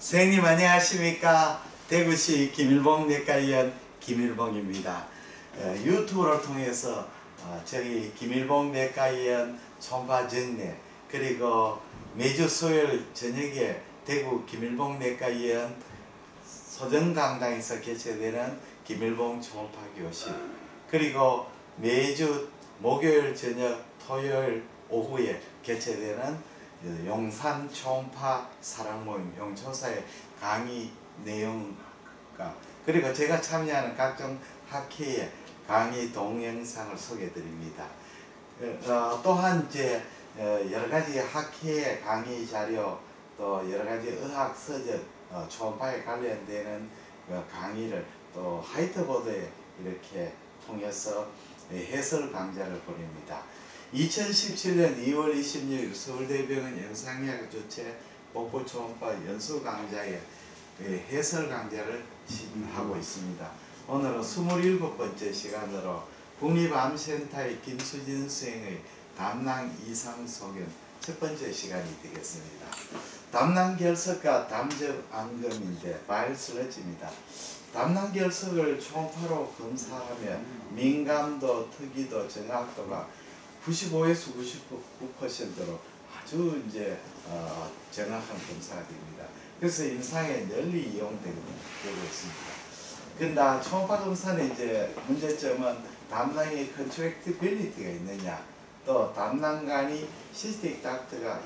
선생님 안녕하십니까? 대구시 김일봉 내과의원 김일봉입니다. 어, 유튜브를 통해서 어, 저희 김일봉 내과의원 총파 정례 그리고 매주 수요일 저녁에 대구 김일봉 내과의원 소정강당에서 개최되는 김일봉 초음파 교실 그리고 매주 목요일 저녁 토요일 오후에 개최되는 용산 초음파 사랑 모임 용초사의 강의 내용과 그리고 제가 참여하는 각종 학회의 강의 동영상을 소개해 드립니다. 어, 또한 이제 어, 여러 가지 학회의 강의 자료 또 여러 가지 의학 서적 어, 초음파에 관련되는 그 강의를 또 화이트보드에 이렇게 통해서 해설 강좌를 보냅니다. 2017년 2월 26일 서울대병원 영상의학 주최 복부 초음파 연수 강좌에 해설 강좌를 하고 있습니다. 오늘은 27번째 시간으로 국립암센터의 김수진 수행의 담낭 이상 소견 첫 번째 시간이 되겠습니다. 담낭 결석과 담접 안검인데 바이러스러집니다. 담낭 결석을 초음파로 검사하면 민감도, 특이도, 정확도가 95에서 99%로 아주 이제 어, 정확한 검사가 됩니다. 그래서 임상에 널리 이용되고 있습니다. 근데 초음파 검사는 이제 문제점은 담낭의 contractility가 있느냐 또 담낭관이 cystic duct가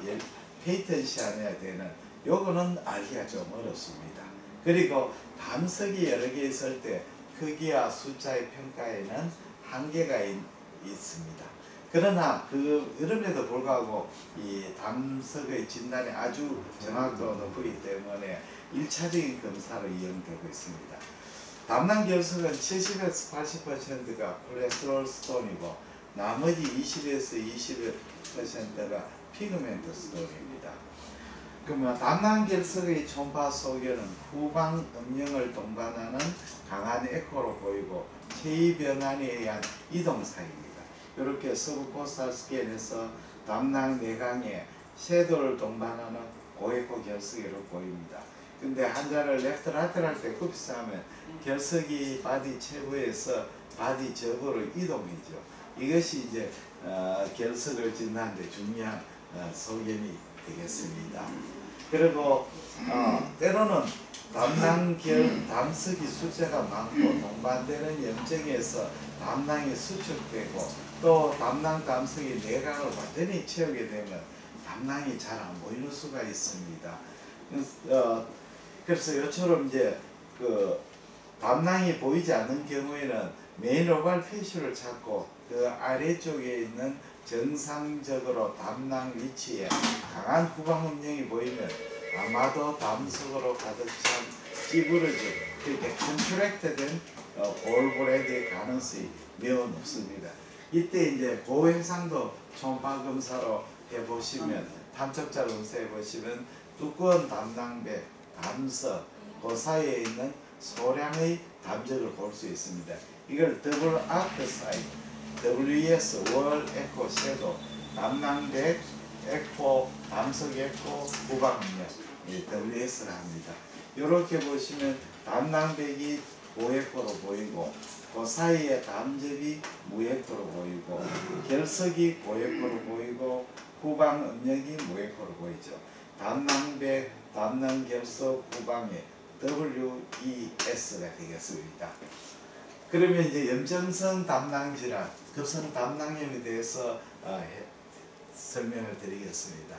patent해야 되는 요거는 알기가 좀 어렵습니다. 그리고 담석이 여러 개 있을 때 크기와 숫자의 평가에는 한계가 있, 있습니다. 그러나 그 그럼에도 불구하고 이 담석의 진단이 아주 정확도가 높기 때문에 1차적인 검사로 이용되고 있습니다. 담낭 결석은 70에서 80%가 콜레스테롤 스톤이고 나머지 20에서 20%가 피그멘트 스톤입니다. 그러면 담낭 결석의 초음파 소견은 후방 음영을 동반하는 강한 에코로 보이고 체위 변환에 의한 이동성입니다. 이렇게 subcostal scan에서 담낭 내강에 shadow를 동반하는 고에코 결석으로 보입니다. 근데 환자를 left lateral decubitus하면 결석이 body 체부에서 body 쪽으로 이동이죠. 이것이 이제 어, 결석을 진단하는데 중요한 어, 소견이 되겠습니다. 그리고 어, 때로는 담낭결 담석이 숫자가 많고 동반되는 염증에서 담낭이 수축되고 또 담낭 담석이 내각을 완전히 채우게 되면 담낭이 잘 안 보이는 수가 있습니다. 어, 그래서 요처럼 이제 그 담낭이 보이지 않는 경우에는 main lobar fissure를 찾고 그 아래쪽에 있는 정상적으로 담낭 위치에 강한 후방 음영이 보이면 아마도 담석으로 가득 찬 찌부러진 그렇게 contract된 어, 볼볼에 가능성이 매우 높습니다. 이때 이제 고해상도 초음파 검사로 해보시면 탐촉자 검사해 보시면 두꺼운 담낭벽, 담석 그 사이에 있는 소량의 담즙을 볼 수 있습니다. 이걸 double arc sign WES wall echo shadow 담낭벽 에코 담석 에코 후방음영 WES를 합니다. 이렇게 보시면 담낭벽이 고에코로 보이고 그 사이에 담즙이 무에코로 보이고 결석이 고에코로 보이고 후방 음영이 무에코로 보이죠. 담낭벽, 담낭결석 후방에 WES가 되겠습니다. 그러면 이제 염증성 담낭 질환, 급성 담낭염에 대해서 어, 해, 설명을 드리겠습니다.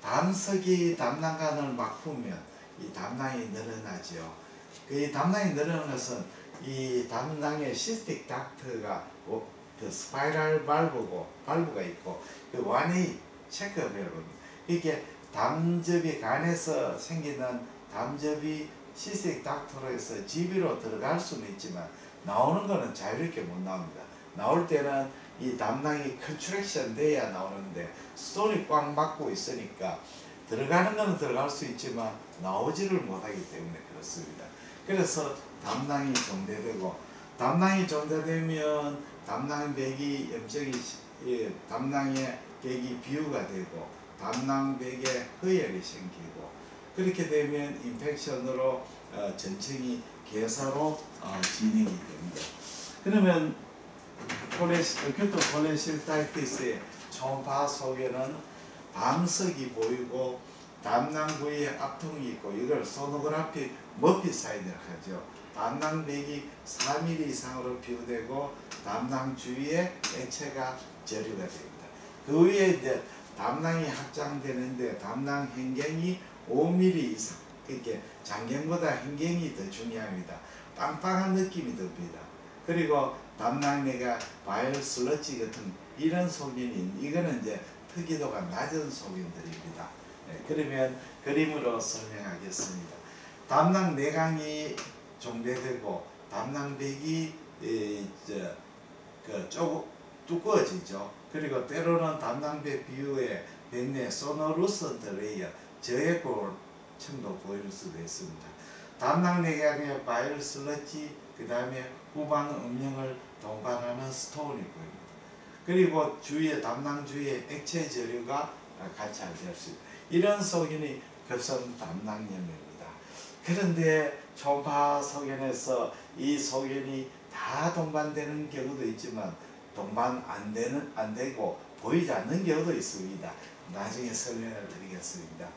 담석이 담낭관을 막으면 이 담낭이 늘어나죠. 그 담낭이 늘어나는 것은 이 담낭의 cystic duct가 그 spiral valve고 valve가 있고 그 one-way check valve입니다. 이게 담즙이 간에서 생기는 담즙이 cystic duct로 해서 GB로 들어갈 수는 있지만 나오는 거는 자유롭게 못 나옵니다. 나올 때는 이 담낭이 contraction 돼야 나오는데 stone이 꽉 막고 있으니까 들어가는 거는 들어갈 수 있지만 나오지를 못하기 때문에 그렇습니다. 그래서 담낭이 종대되고 담낭이 종대되면 담낭 벽이 염증이 예, 담낭의 벽이 비후가 되고 담낭 벽에 허혈이 생기고 그렇게 되면 infection으로 어, 전층이 괴사로 어, 진행이 됩니다. 그러면 cholecy, acute cholecystitis의 초음파 소견은 담석이 보이고 담낭 부위에 압통이 있고 이걸 sonographic Murphy sign이라고 하죠. 담낭벽이 4mm 이상으로 비후되고 담낭 주위에 액체가 절유가 됩니다. 그 위에 이제 담낭이 확장되는데 담낭 hen경이 5mm 이상 그렇게 장경보다 hen경이 더 중요합니다. 빵빵한 느낌이 듭니다. 그리고 담낭내가 바이올 슬러지 같은 이런 소견인 이거는 이제 특이도가 낮은 소견들입니다. 네, 그러면 그림으로 설명하겠습니다. 담낭 내강이 종대되고 담낭벽이 에, 저, 그 조금 두꺼워지죠. 그리고 때로는 담낭벽 비후에 벽내 sonolucent layer 저에코 층도 보일 수도 있습니다. 담낭 내강의 bile sludge 그 다음에 후방 음영을 동반하는 stone이 보입니다. 그리고 주위에 담낭 주위에 액체 저류가 관찰될 수 있습니다. 이런 소견이 급성 담낭염입니다. 그런데 초음파 소견에서 이 소견이 다 동반되는 경우도 있지만 동반 안 되는 안 되고 보이지 않는 경우도 있습니다. 나중에 설명을 드리겠습니다.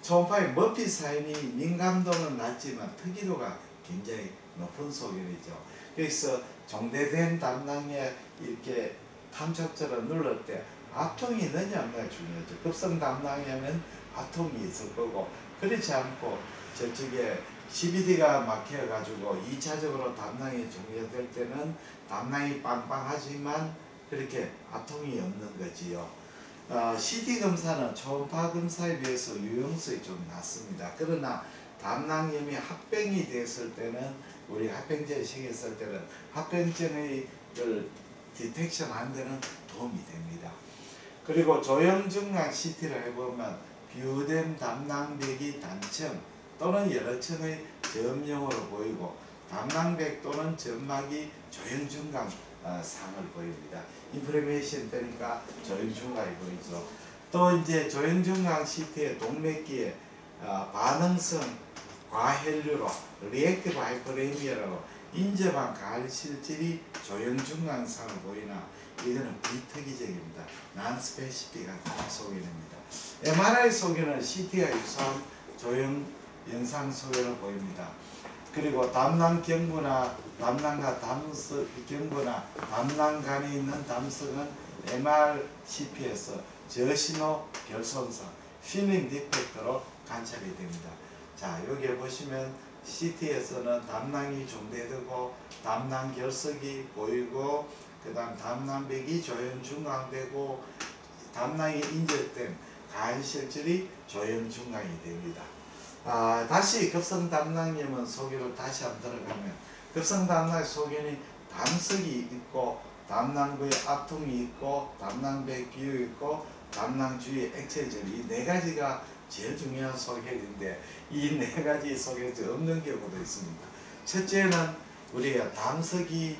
초음파의 머피 사인이 민감도는 낮지만 특이도가 굉장히 높은 소견이죠. 그래서 정대된 담낭에 이렇게 탐촉처럼 눌렀을 때 압통이 있느냐 없느냐 중요하죠. 급성 담낭이면 압통이 있을 거고 그렇지 않고 저쪽에 CBD가 막혀가지고 2차적으로 담낭이 종료될 때는 담낭이 빵빵하지만 그렇게 압통이 없는 거지요. 어, CT 검사는 초음파 검사에 비해서 유용성이 좀 낮습니다. 그러나 담낭염이 합병이 됐을 때는 우리 합병증에 생겼을 때는 합병증의 detection 하는 데는 도움이 됩니다. 그리고 조영증강 CT를 해보면 비후된 담낭벽이 단층 또는 여러 층의 점용으로 보이고 담낭벽 또는 점막이 조영증강 어, 상을 보입니다. inflammation 되니까 조영증강이 보이죠. 또 이제 조영증강 CT의 동맥기에 어, 반응성 과혈류로 reactive hyperemia라고 인접한 간 실질이 조영증강상을 보이나 이거는 비특이적입니다. nonspecific한 소견입니다. MRI 소견은 CT가 유사한 조영 영상 소견을 보입니다. 그리고 담낭 경부나 담낭과 담석 경부나 담낭 간에 있는 담석은 MRCP에서 저신호 결손상 filling defect로 관찰이 됩니다. 자 여기에 보시면 CT에서는 담낭이 종대되고 담낭 결석이 보이고 그 다음 담낭벽이 조영 증강되고 담낭이 인접된 간실질이 조영 증강이 됩니다. 아, 다시 급성 담낭염은 소견을 다시 한번 들어가면 급성 담낭 소견이 담석이 있고 담낭부에 압통이 있고 담낭벽 비후 있고 담낭 주위에 액체질 이네 가지가 제일 중요한 소견인데 이 네 가지 소견이 없는 경우도 있습니다. 첫째는 우리가 담석이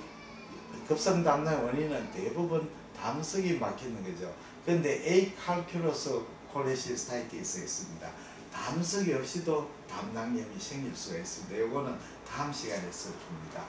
급성 담낭 원인은 대부분 담석이 막히는 거죠. 그런데 A 칼큘러스 콜레시스타이티스가 있습니다. 담석이 없이도 담낭염이 생길 수가 있습니다. 이거는 다음 시간에 살펴봅니다.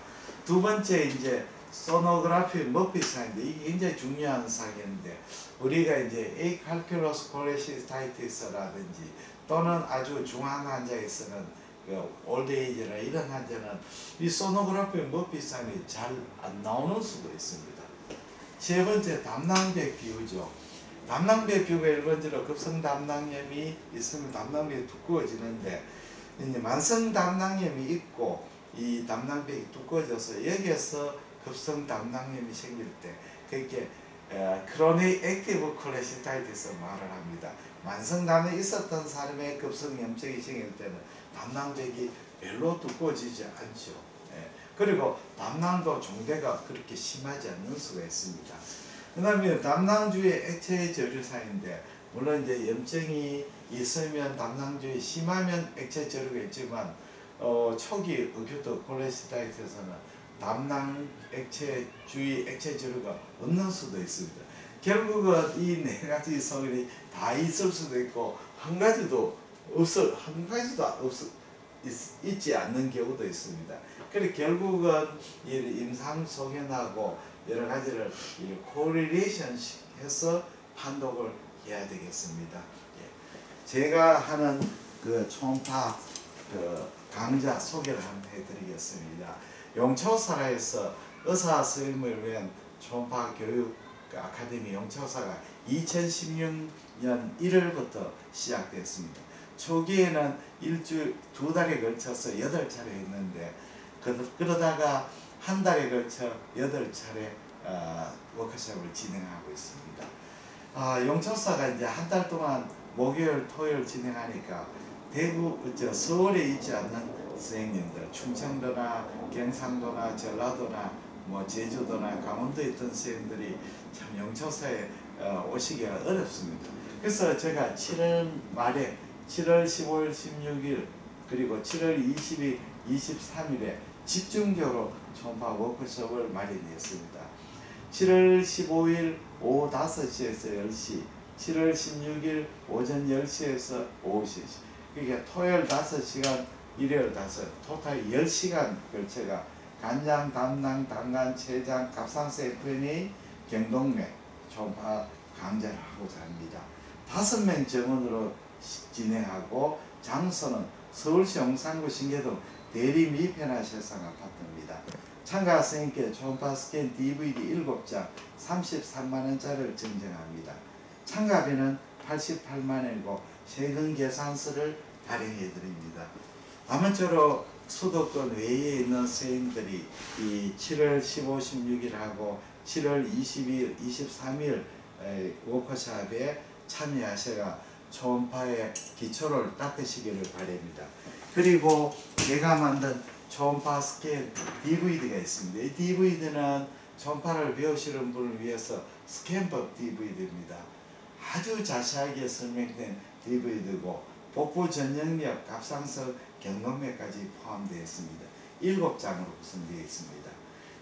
두 번째 이제 소노그래피 머피 사인데 이게 굉장히 중요한 사인인데 우리가 이제 A 칼큘러스 콜레시스타이티스라든지 또는 아주 중한 환자에서는 그 올드에이지나 이런 환자는 이 소노그래피 머피 사인이 잘 안 나오는 수도 있습니다. 세 번째 담낭백 비유죠. 담낭배 비유가 일반적으로 급성 담낭염이 있으면 담낭배가 두꺼워지는데 이제 만성 담낭염이 있고 이 담낭배가 두꺼워져서 여기에서 급성 담낭염이 생길 때 그렇게 chronic active cholecystitis 말을 합니다. 만성 담낭염 있었던 사람의 급성 염증이 생길 때는 담낭벽이 별로 두꺼워지지 않죠. 예. 그리고 담낭도 종대가 그렇게 심하지 않는 수가 있습니다. 그 다음에 담낭주위 액체 저류사인데 물론 이제 염증이 있으면 담낭주위 심하면 액체 저류가 있지만 어, 초기 acute cholecystitis에서는 담낭 액체 주위 액체 저류가 없는 수도 있습니다. 결국은 이 네 가지 성질이 다 있을 수도 있고 한 가지도 없어 한 가지도 없 있, 있지 않는 경우도 있습니다. 그래 결국은 이 임상 소견하고 여러 가지를 이 correlation 해서 판독을 해야 되겠습니다. 예. 제가 하는 그 초음파 그 강좌 소개를 한번 해드리겠습니다. 용초사라에서 의사 선생님을 위한 초음파 교육 아카데미 용초사가 2016년 1월부터 시작됐습니다. 초기에는 일주일 두 달에 걸쳐서 여덟 차례 했는데 그- 그러다가 한 달에 걸쳐 여덟 차례 어, 워크숍을 진행하고 있습니다. 아, 용초사가 이제 한 달 동안 목요일, 토요일 진행하니까 대구, 저 서울에 있지 않는 선생님들, 충청도나 경상도나 전라도나 뭐 제주도나 강원도에 있던 선생님들이 참 영초사에 어, 오시기가 어렵습니다. 그래서 제가 7월 말에 7월 15일, 16일 그리고 7월 20일, 23일에 집중적으로 초음파 워크숍을 마련했습니다. 7월 15일 오후 5시에서 10시, 7월 16일 오전 10시에서 오후 3시. 그러니까 토요일 5시간, 일요일 5, 토탈 10시간 걸쳐가 간장, 담낭, 당간, 췌장, 갑상선 FNA, 경동맥 초음파 강좌를 하고자 합니다. 다섯 명 정원으로 시- 진행하고 장소는 서울시 용산구 신계동 대리 미편화 세상 아파트입니다. 참가 학생께 초음파 스캔 DVD 7장 33만원짜리를 증정합니다. 참가비는 88만원이고 세금 계산서를 발행해 드립니다. 아무쪼록 수도권 외에 있는 선생님들이 이 7월 15, 16일하고 7월 20일, 23일 에, 워크숍에 참여하셔가 초음파의 기초를 닦으시기를 바랍니다. 그리고 제가 만든 초음파 스캔 DVD가 있습니다. 이 DVD는 초음파를 배우시는 분을 위해서 스캔법 DVD입니다. 아주 자세하게 설명된 DVD고 복부 전역력, 갑상선, 경동맥까지 포함되어 있습니다. 일곱 장으로 구성되어 있습니다.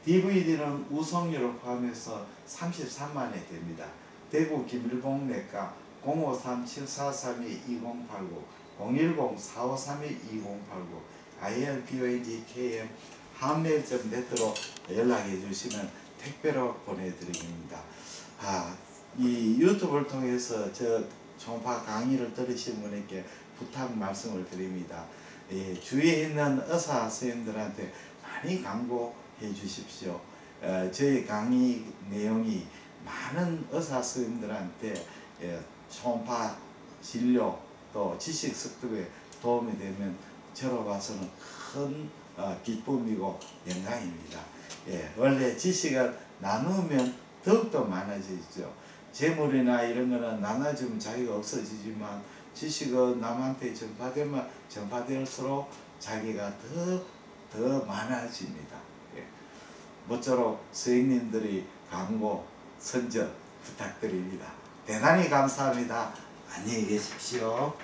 DVD는 우송료를 포함해서 33만원 됩니다. 대구 김일봉 내과 053-743-2089 010-4532-2089 irboagkm 한메일.net로 연락해 주시면 택배로 보내드립니다. 아, 이 유튜브를 통해서 저 종파 강의를 들으신 분에게 부탁 말씀을 드립니다. 예, 주위에 있는 의사 선생님들한테 많이 광고해 주십시오. 어, 저희 강의 내용이 많은 의사 선생님들한테 예, 초음파 진료 또 지식 습득에 도움이 되면 저로 봐서는 큰 어, 기쁨이고 영광입니다. 예, 원래 지식을 나누면 더욱더 많아지죠. 재물이나 이런 거는 나눠주면 자기가 없어지지만 지식은 남한테 전파되면 전파될수록 자기가 더, 더 많아집니다. 예. 모쪼록 선생님들이 광고, 선전 부탁드립니다. 대단히 감사합니다. 안녕히 계십시오.